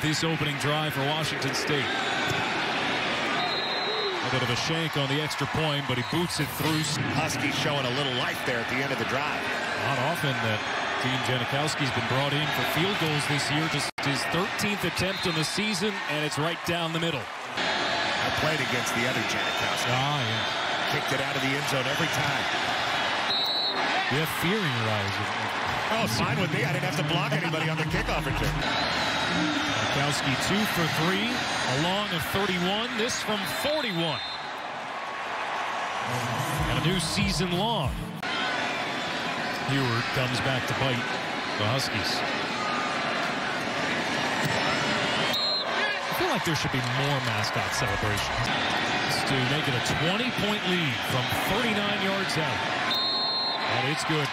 this opening drive for Washington State. A bit of a shank on the extra point, but he boots it through. Husky showing a little life there at the end of the drive. Not often that Dean Janikowski's been brought in for field goals this year. Just his 13th attempt in the season, and it's right down the middle. I played against the other Janikowski. Ah, yeah. Kicked it out of the end zone every time. You have fear in your eyes. Oh, it's fine with me. I didn't have to block anybody on the kickoff return. Janikowski two for three, a long of 31. This from 41. And a new season long. Huard comes back to bite the Huskies. I feel like there should be more mascot celebrations to make it a 20-point lead from 39 yards out. And it's good.